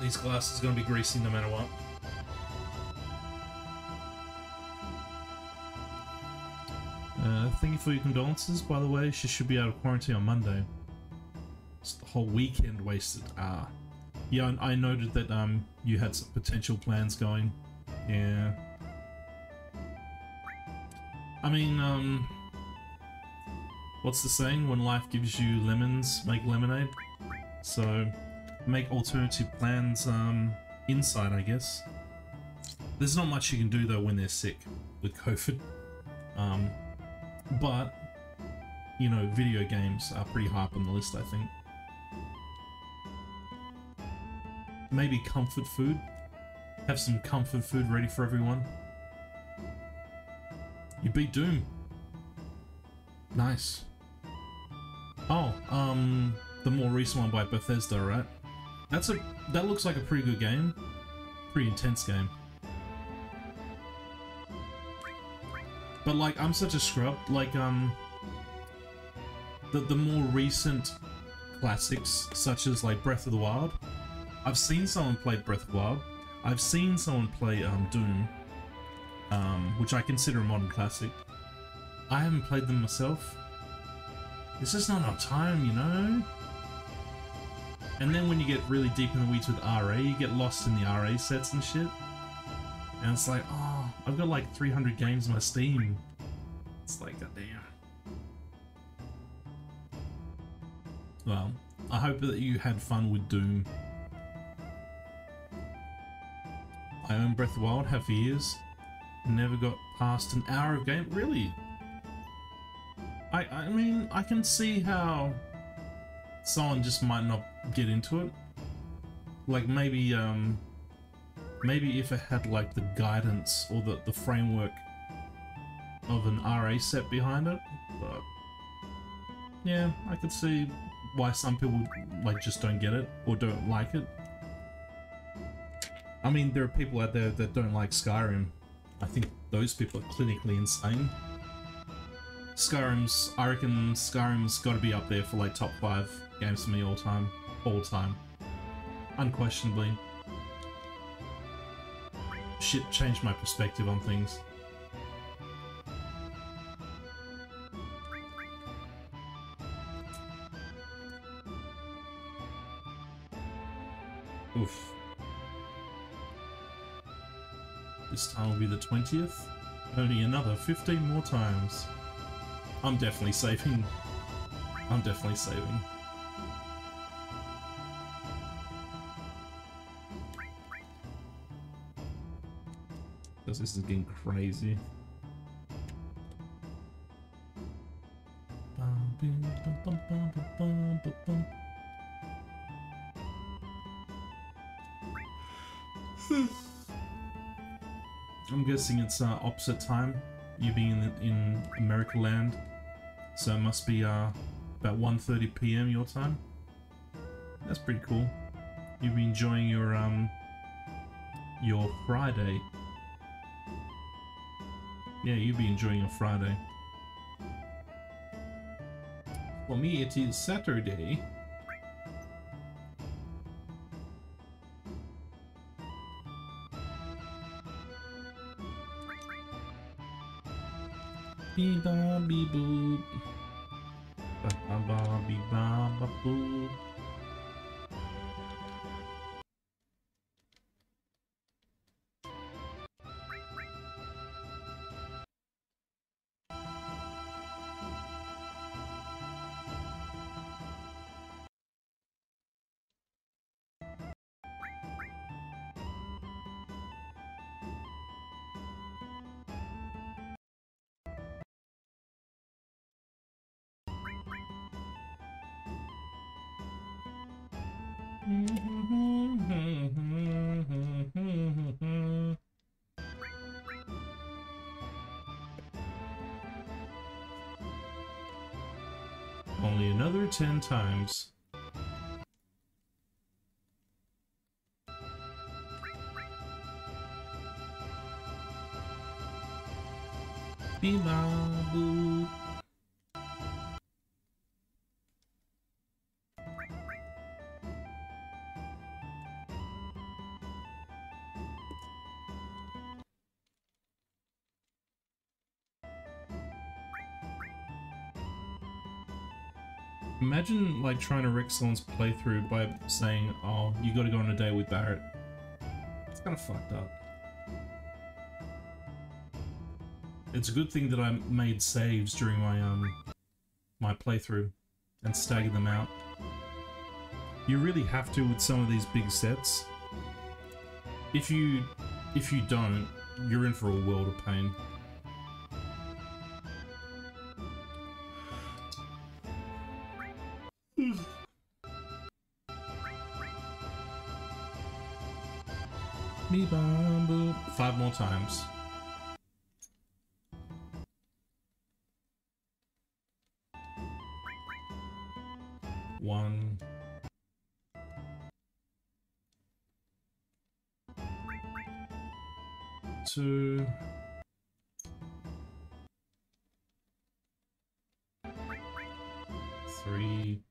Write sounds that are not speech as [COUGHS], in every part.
These glasses are gonna be greasy no matter what. Uh, thank you for your condolences, by the way. She should be out of quarantine on Monday. It's the whole weekend wasted. Ah. Yeah, I noted that um you had some potential plans going. Yeah. I mean, um... What's the saying? When life gives you lemons, make lemonade. So, make alternative plans um, inside, I guess. There's not much you can do though when they're sick with COVID. Um, but, you know, video games are pretty high up on the list, I think. Maybe comfort food. Have some comfort food ready for everyone. You beat Doom. Nice. Oh, um, the more recent one by Bethesda, right? That's a that looks like a pretty good game. Pretty intense game. But like I'm such a scrub, like um the the more recent classics such as like Breath of the Wild. I've seen someone play Breath of the Wild. I've seen someone play um Doom. Um, which I consider a modern classic. I haven't played them myself. It's just not enough time, you know? And then when you get really deep in the weeds with RA, you get lost in the RA sets and shit. And it's like, oh, I've got like 300 games on my Steam. It's like, goddamn. Well, I hope that you had fun with Doom. I own Breath of the Wild, have for years. Never got past an hour of game. Really? I I mean, I can see how someone just might not get into it. Like maybe um maybe if it had like the guidance or the, the framework of an RA set behind it, but yeah, I could see why some people like just don't get it or don't like it. I mean, there are people out there that don't like Skyrim. I think those people are clinically insane. Skyrim's, I reckon Skyrim's got to be up there for like top five games for me all time, all time, unquestionably. Shit changed my perspective on things. Oof. This time will be the 20th. Only another 15 more times. I'm definitely saving. I'm definitely saving. Because this is getting crazy. [LAUGHS] I'm guessing it's uh, opposite time, you being in, in America land, so it must be uh, about 1.30 p.m. your time. That's pretty cool. You've been enjoying your um your Friday. Yeah, you'll be enjoying your Friday. For me, it is Saturday. Ba bee boop. Ba ba boop. [LAUGHS] Only another 10 times. Bee-ba-boop. Imagine like trying to wreck someone's playthrough by saying, "Oh, you got to go on a date with Barret." It's kind of fucked up. It's a good thing that I made saves during my um my playthrough and staggered them out. You really have to with some of these big sets. If you if you don't, you're in for a world of pain. Me bum boop. Five more times. One. Two. Three.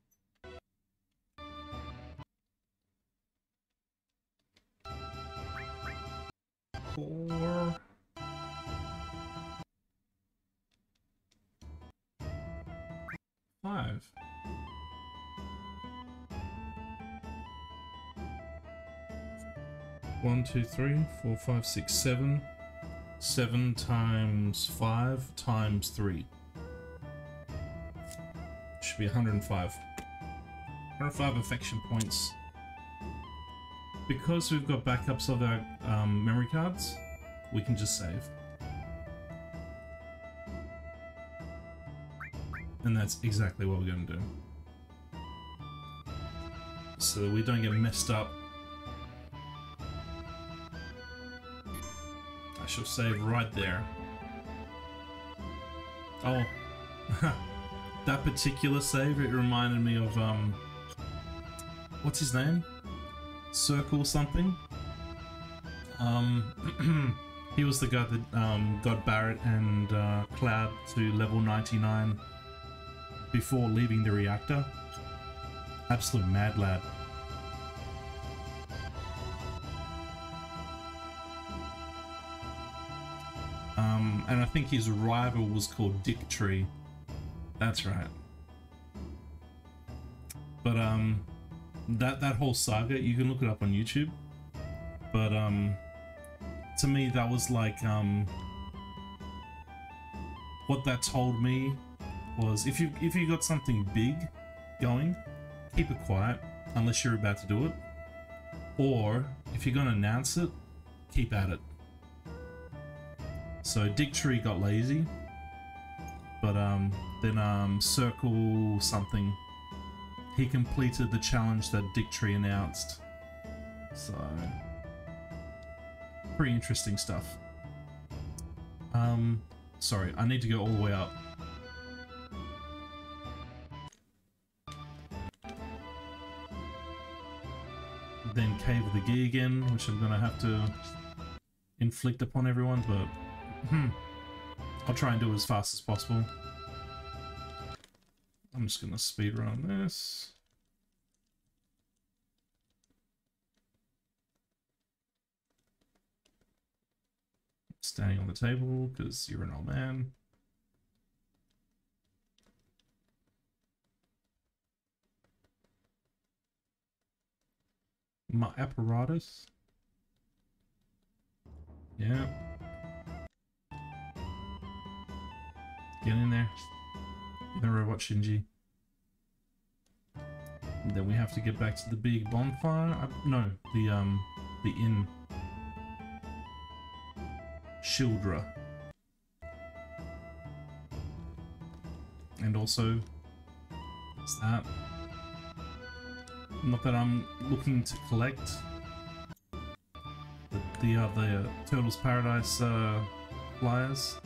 Four. Five. One, two, three, four, five, six, seven. Seven times five times three. Should be 105. 105 affection points. Because we've got backups of our um, memory cards, we can just save. And that's exactly what we're going to do. So that we don't get messed up I shall save right there. Oh, [LAUGHS] that particular save, it reminded me of, um, what's his name? Circle something? Um, [CLEARS THROAT] he was the guy that um, got Barret and uh, Cloud to level 99 before leaving the reactor. Absolute mad lad. Um, and I think his rival was called Dick Tree. That's right. But um, that that whole saga, you can look it up on YouTube. But um, to me, that was like um, what that told me was if you if you got something big going, keep it quiet unless you're about to do it. Or if you're gonna announce it, keep at it. So Dick Tree got lazy, but um, then um, Circle something, he completed the challenge that Dick Tree announced. So pretty interesting stuff. Um, sorry, I need to go all the way up. Then Cave of the Gi again, which I'm gonna have to inflict upon everyone, but Hmm. I'll try and do it as fast as possible. I'm just gonna speed run this. Standing on the table because you're an old man. My apparatus. Yeah. Get in there. The robot Shinji. And then we have to get back to the big bonfire. Uh, no, the um, the inn. Shildra. And also, what's that? Not that I'm looking to collect. The, the, uh, the uh, Turtles Paradise uh, flyers.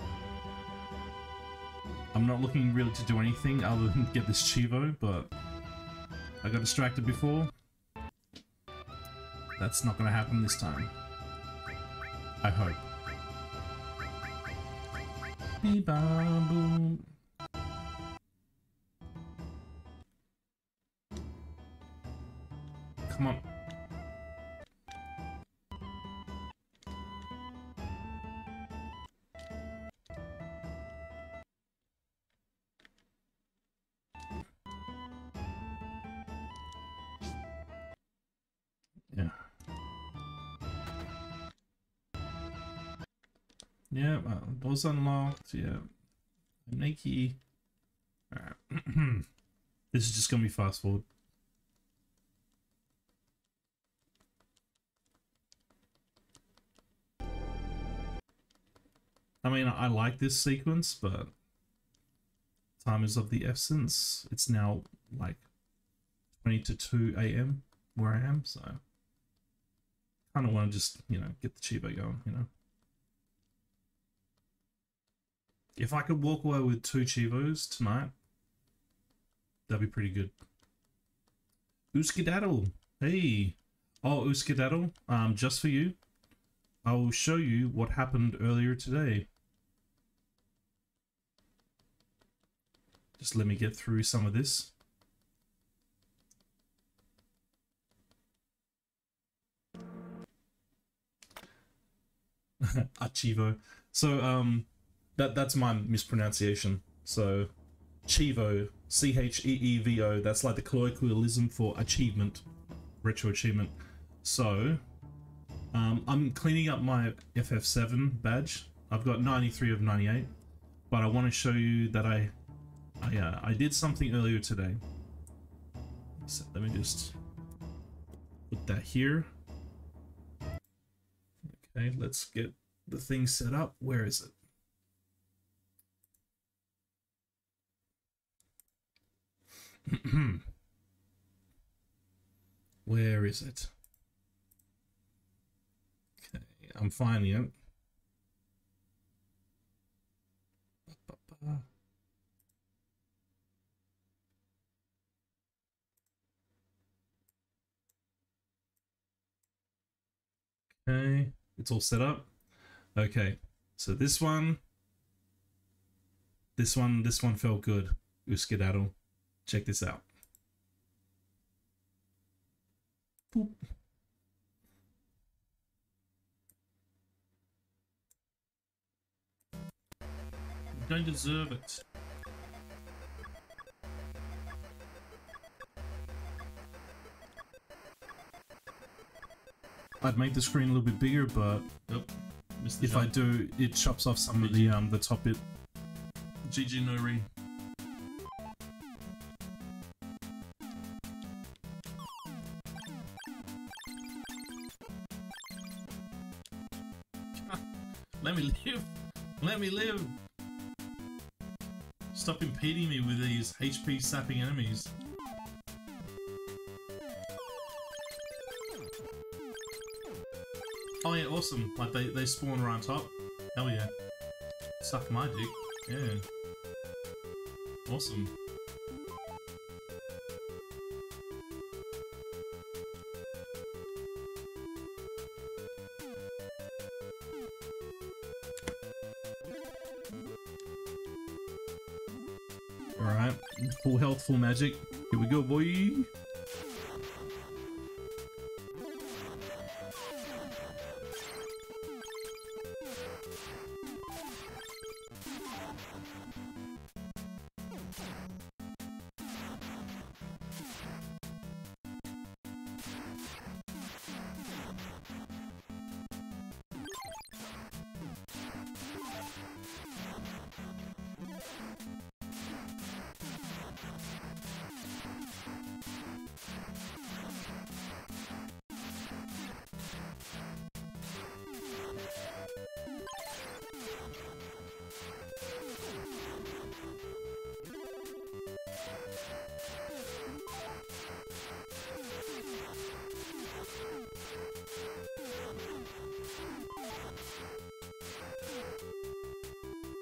I'm not looking really to do anything other than get this Cheevo, but I got distracted before. That's not gonna happen this time. I hope. Come on. Yeah, uh, doors unlocked. Yeah. Nike. Alright. [CLEARS THROAT] this is just gonna be fast forward. I mean, I like this sequence, but time is of the essence. It's now like 20 to 2 a.m. where I am, so I kind of want to just, you know, get the Cheevo going, you know. If I could walk away with two Cheevos tonight, that'd be pretty good. Ooskidaddle. Hey. Oh, Ooskidaddle. Um, just for you. I will show you what happened earlier today. Just let me get through some of this. [LAUGHS] Achivo. So um that that's my mispronunciation. So Cheevo, C H E E V O, that's like the colloquialism for achievement, retro achievement. So um, I'm cleaning up my FF7 badge. I've got 93 of 98, but I want to show you that I I, uh, I did something earlier today. So let me just put that here. Okay, let's get the thing set up. Where is it? [CLEARS THROAT] Where is it? Okay, I'm finding it. Okay, it's all set up. Okay, so this one, this one, this one felt good. Ooskidaddle. Check this out. Boop. You don't deserve it. I'd make the screen a little bit bigger, but if I do, it chops off some of the um the top bit. GG. Let Let me live. Stop impeding me with these HP sapping enemies. Oh yeah, awesome. Like they, they spawn right on top. Hell yeah. Suck my dick. Yeah. Awesome. Full health, full magic. Here we go, boy.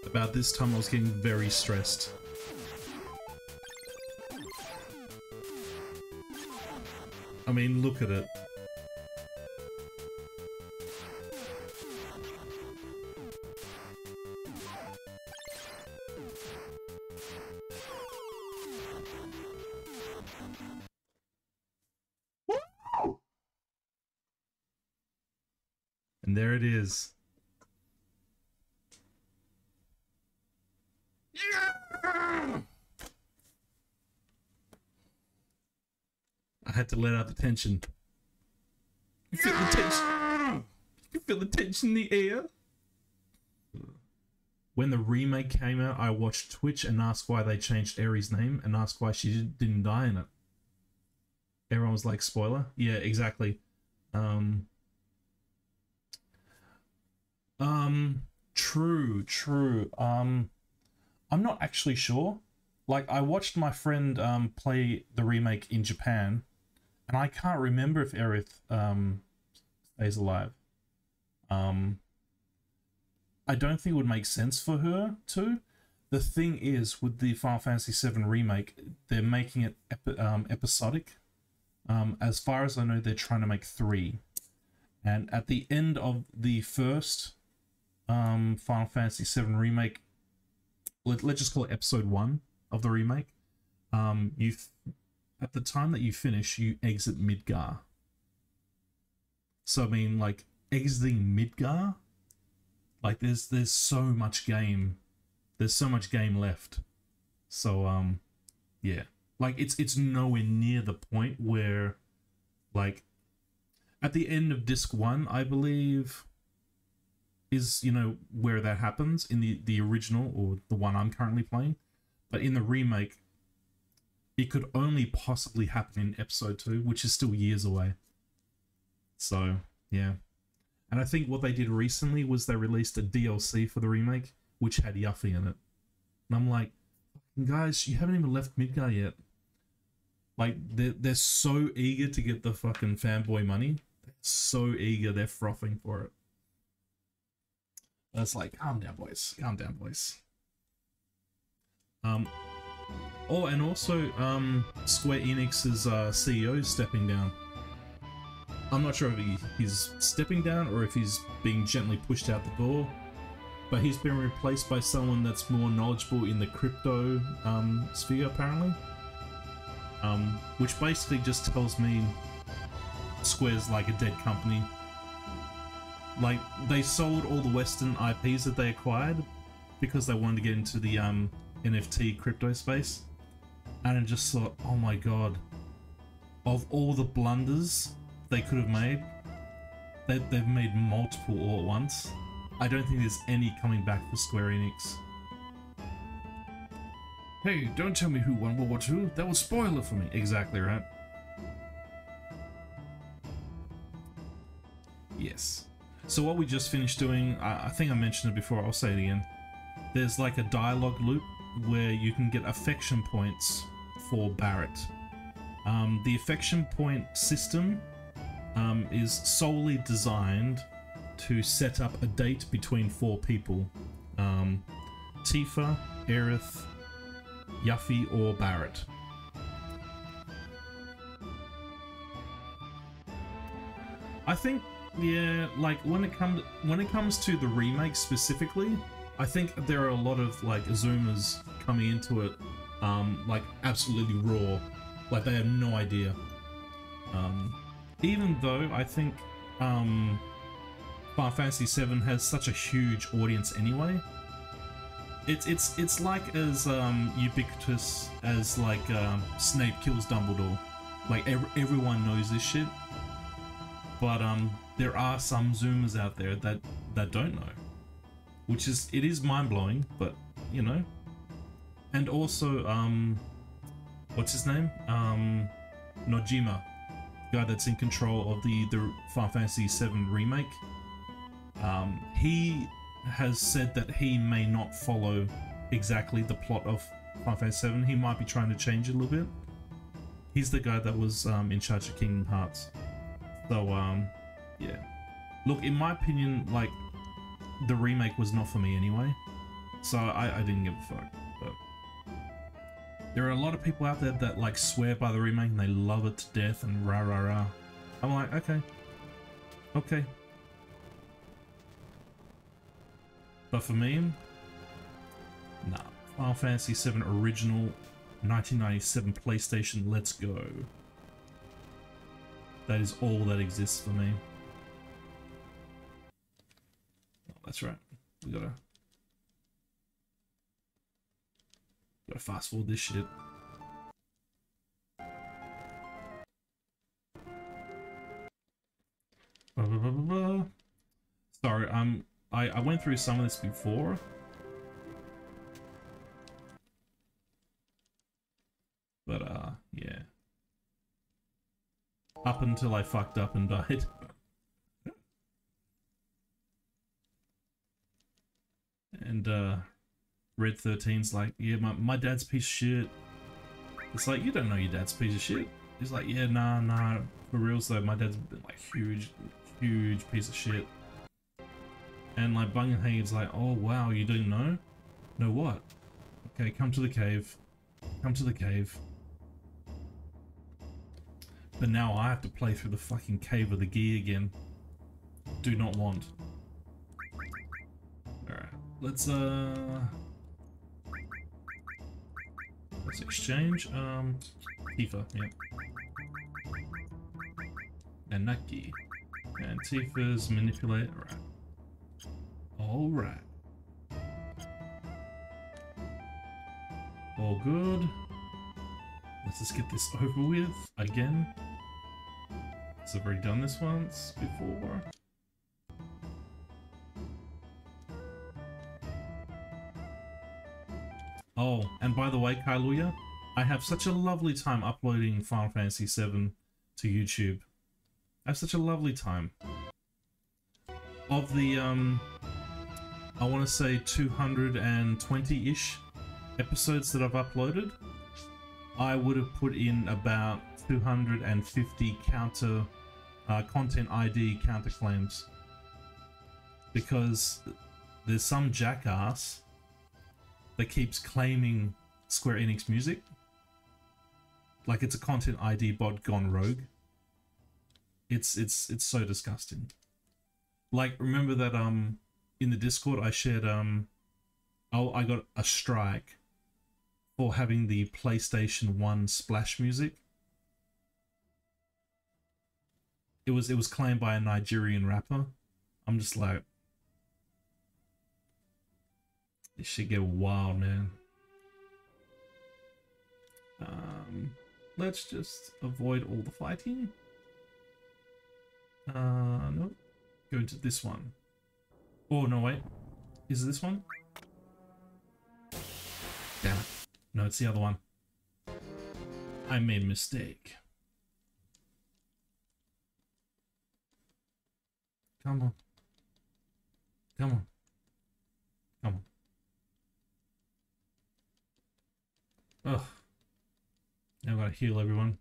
About this time I was getting very stressed. I mean, look at it. I watched Twitch and asked why they changed Aeris' name and asked why she didn't die in it. Everyone was like, spoiler? Yeah, exactly. Um, um, true, true. Um, I'm not actually sure. Like, I watched my friend um, play the remake in Japan, and I can't remember if Aerith um, stays alive. Um, I don't think it would make sense for her to. The thing is, with the Final Fantasy VII remake, they're making it um, episodic. Um, as far as I know, they're trying to make three. And at the end of the first um, Final Fantasy VII remake, let, let's just call it episode one of the remake, um, you at the time that you finish, you exit Midgar. So I mean, like exiting Midgar like there's there's so much game there's so much game left. So um yeah. Like it's it's nowhere near the point where like at the end of disc one i believe is you know where that happens in the the original or the one i'm currently playing. But in the remake it could only possibly happen in episode 2 which is still years away. So yeah. And I think what they did recently was they released a DLC for the remake, which had Yuffie in it. And I'm like, guys, you haven't even left Midgar yet. Like, they're, they're so eager to get the fucking fanboy money. They're so eager, they're frothing for it. That's like, calm down, boys. Calm down, boys. Um, oh, and also, um, Square Enix's uh, CEO is stepping down. I'm not sure if he, he's stepping down or if he's being gently pushed out the door, but he's been replaced by someone that's more knowledgeable in the crypto um, sphere, apparently. Um, which basically just tells me Square's like a dead company. Like, they sold all the Western IPs that they acquired because they wanted to get into the um, NFT crypto space. And I just thought, oh my god, of all the blunders they could have made. They, they've made multiple all at once. I don't think there's any coming back for Square Enix. Hey, don't tell me who won World War II. That would spoil it for me. Exactly right. Yes. So what we just finished doing, I, I think I mentioned it before, I'll say it again. There's like a dialogue loop where you can get affection points for Barret. Um, the affection point system um, is solely designed to set up a date between four people um, Tifa, Aerith, Yuffie, or Barret. I think, yeah, like when it comes when it comes to the remake specifically, I think there are a lot of like Zoomers coming into it, um, like absolutely raw, like they have no idea. Um, even though I think um, Final Fantasy VII has such a huge audience anyway, it's it's it's like as um, ubiquitous as like um, Snape kills Dumbledore. Like ev everyone knows this shit, but um, there are some Zoomers out there that that don't know, which is it is mind blowing. But you know, and also um, what's his name? Um, Nojima guy that's in control of the the Final Fantasy VII remake. Um, he has said that he may not follow exactly the plot of Final Fantasy VII. He might be trying to change it a little bit. He's the guy that was um, in charge of Kingdom Hearts. So, um, yeah. Look, in my opinion, like, the remake was not for me anyway. So I, I didn't give a fuck. But there are a lot of people out there that like swear by the remake and they love it to death and rah rah rah. I'm like, okay. Okay. But for me, nah. Final Fantasy VII Original 1997 PlayStation, let's go. That is all that exists for me. Oh, that's right. We gotta Gotta fast forward this shit. Sorry, um, I, I went through some of this before. But, uh, yeah. Up until I fucked up and died. [LAUGHS] and, uh, Red 13's like, yeah, my, my dad's piece of shit. It's like, you don't know your dad's piece of shit. He's like, yeah, nah, nah, for reals though, my dad's been like huge, huge piece of shit. And like Bugenhagen's like, oh wow, you didn't know? Know what? Okay, come to the cave. Come to the cave. But now I have to play through the fucking cave of the Gi again. Do not want. Alright, let's uh let's exchange. Um Tifa, yeah. And Naki. And Tifa's manipulate right. Alright. All good. Let's just get this over with again. So I've already done this once before. Oh, and by the way, Kailuya, I have such a lovely time uploading Final Fantasy VII to YouTube. I have such a lovely time. Of the, um, I want to say 220-ish episodes that I've uploaded, I would have put in about 250 counter uh, content ID counterclaims because there's some jackass that keeps claiming Square Enix music like it's a content ID bot gone rogue. It's it's it's so disgusting. Like remember that um in the Discord I shared um oh I got a strike for having the PlayStation 1 splash music. It was it was claimed by a Nigerian rapper. I'm just like this should get wild, man. Um let's just avoid all the fighting. Uh no. Go into this one. Oh no wait. Is this one? Damn it. No, it's the other one. I made a mistake. Come on. Come on. Come on. Ugh. Now I gotta heal everyone.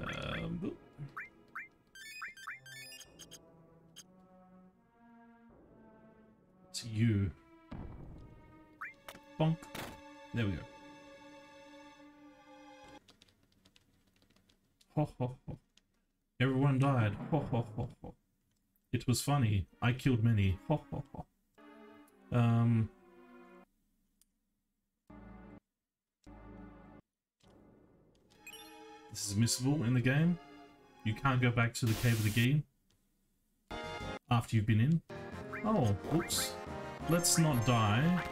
Uh, Um, boop. It's you. Bonk. There we go. Ho ho ho. Everyone died. Ho ho ho ho. It was funny. I killed many. Ho ho ho. Um. This is missable in the game. You can't go back to the Cave of the Gi after you've been in. Oh, oops. Let's not die.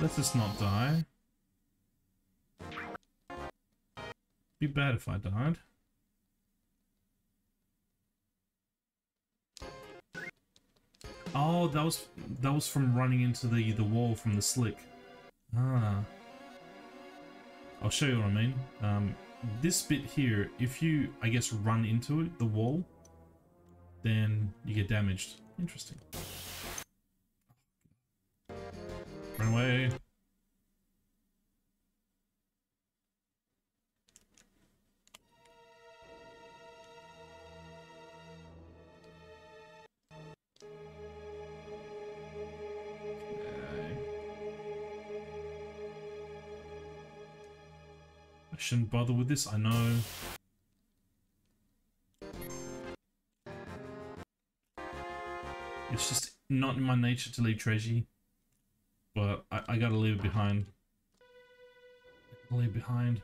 Let's just not die. Be bad if I died. Oh, that was that was from running into the the wall from the slick. Ah. I'll show you what I mean. Um, this bit here, if you, I guess, run into it, the wall, then you get damaged. Interesting. Run away. I shouldn't bother with this, I know. It's just not in my nature to leave Treasure. But I, I gotta leave it behind. Leave it behind.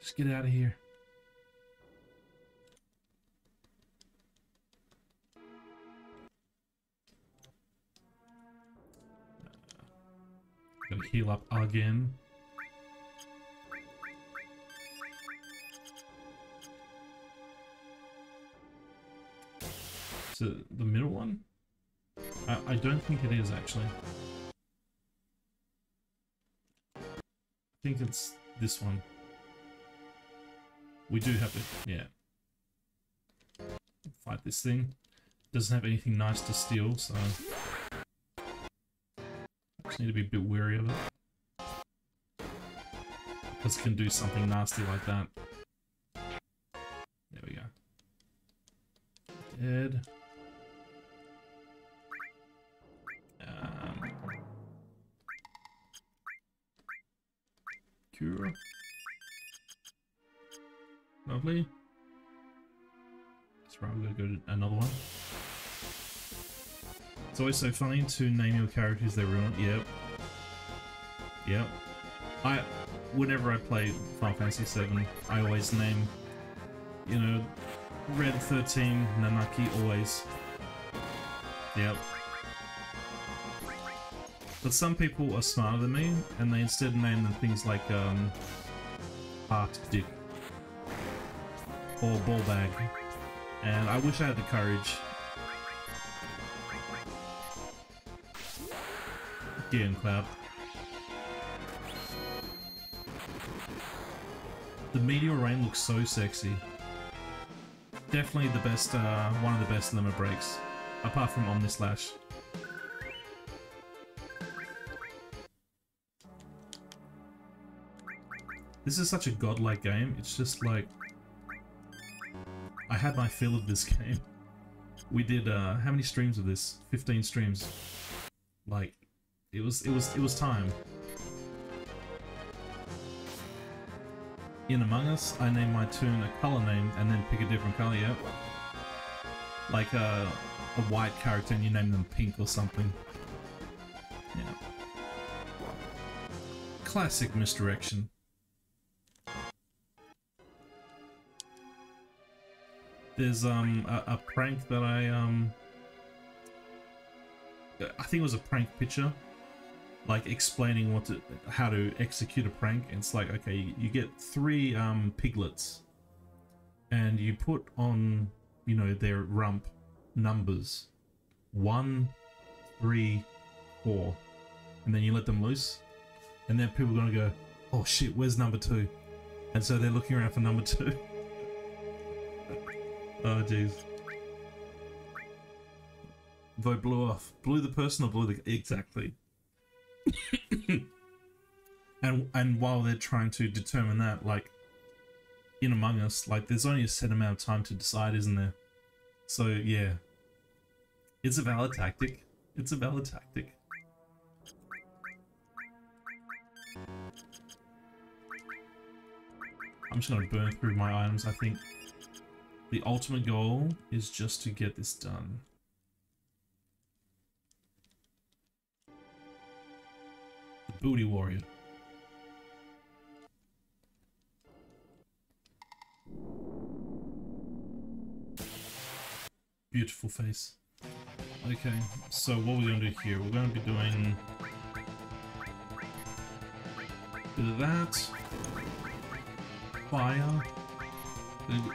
Just get out of here. Heal up again. To the middle one? I, I don't think it is actually. I think it's this one. We do have to, yeah. Fight this thing. Doesn't have anything nice to steal, so... Just need to be a bit wary of it. Because it can do something nasty like that. There we go. Dead. Lovely. That's right, we're gonna go another one. It's always so funny to name your characters they ruin. Yep. Yep. I, whenever I play Final Fantasy VII, I always name, you know, Red 13, Nanaki, always. Yep. But some people are smarter than me, and they instead name them things like, um, Heart Dick. Or Ball Bag. And I wish I had the courage. Get Cloud. The Meteor Rain looks so sexy. Definitely the best, uh, one of the best limit breaks. Apart from Omnislash. This is such a godlike game, it's just like... I had my fill of this [LAUGHS] game. We did, uh, how many streams of this? 15 streams. Like, it was, it was, it was time. In Among Us, I name my toon a color name and then pick a different color, yeah? Like a, a white character and you name them pink or something. Yeah. Classic misdirection. There's um a, a prank that I um I think it was a prank picture like explaining what to how to execute a prank. And it's like okay you get three um piglets and you put on you know their rump numbers. One three four. And then you let them loose and then people are gonna go oh shit where's number two? And so they're looking around for number [LAUGHS] two Oh, jeez. Vote blew off. Blew the person or blew the... Exactly. [COUGHS] and and while they're trying to determine that, like, in Among Us, like, there's only a set amount of time to decide, isn't there? So, yeah. It's a valid tactic. It's a valid tactic. I'm just gonna burn through my items, I think. The ultimate goal is just to get this done. The Booty Warrior. Beautiful face. Okay, so what we're going to do here, we're going to be doing bit of that. Fire.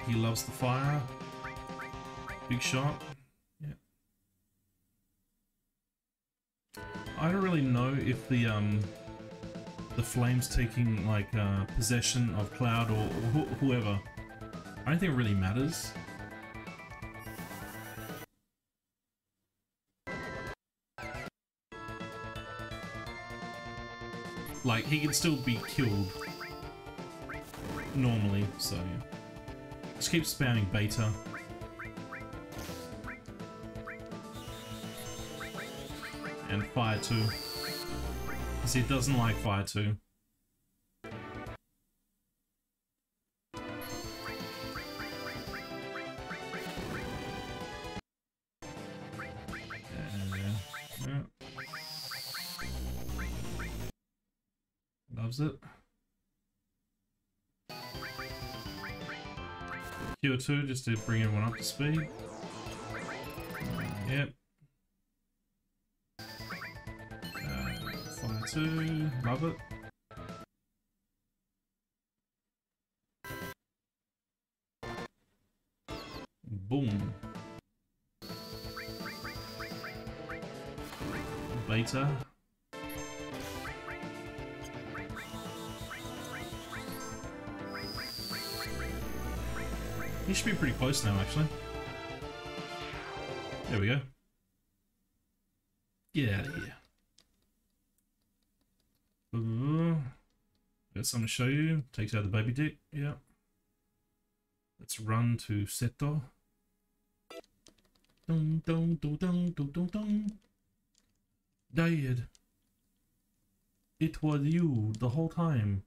He loves the fire. Big shot. Yeah. I don't really know if the um the flames taking like uh, possession of Cloud or, wh whoever. I don't think it really matters. Like, he can still be killed normally, so yeah. Just keep spamming beta. And fire too. Because he doesn't like fire too. Loves it. Q 2 just to bring everyone up to speed. Yep. Uh, fire 2, love it. Boom. Beta. He should be pretty close now, actually. There we go. Get out of here. Got something to show you. Takes out the baby dick. Yeah. Let's run to Seto. Dun dun dun dun dun dun dun. Dad. It was you the whole time.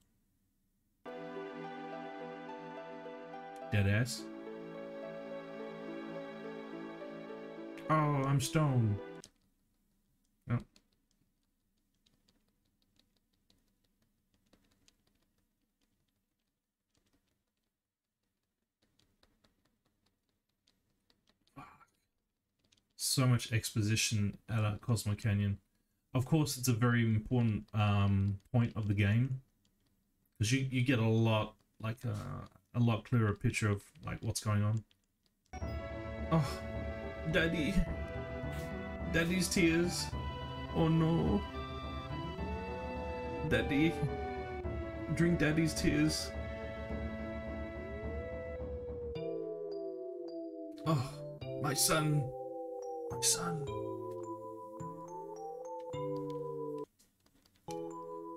Dead Oh, I'm stoned. So much exposition at a Cosmo Canyon. Of course, it's a very important um, point of the game because you, you get a lot like uh, a lot clearer picture of like what's going on. Oh, daddy, daddy's tears. Oh no, daddy, drink daddy's tears. Oh, my son, my son.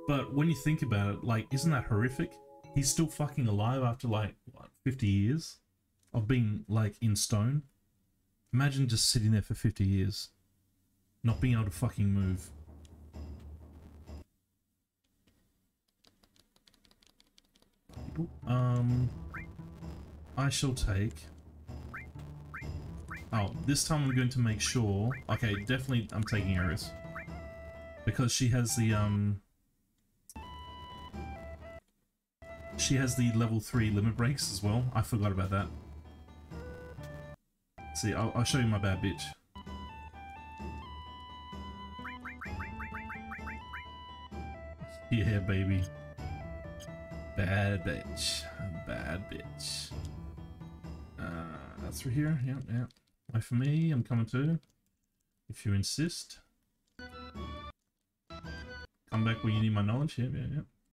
But when you think about it, like, isn't that horrific? He's still fucking alive after like what, 50 years of being like in stone. Imagine just sitting there for 50 years, not being able to fucking move. Um, I shall take. Oh, this time I'm going to make sure. Okay, definitely I'm taking Aeris because she has the um She has the level 3 limit breaks as well. I forgot about that. See, I'll, I'll show you my bad bitch. [LAUGHS] Yeah, baby. Bad bitch. Bad bitch. Uh, that's through here. Yep, yep. Wait for me. I'm coming too. If you insist. Come back when you need my knowledge. Yep, yep, yep.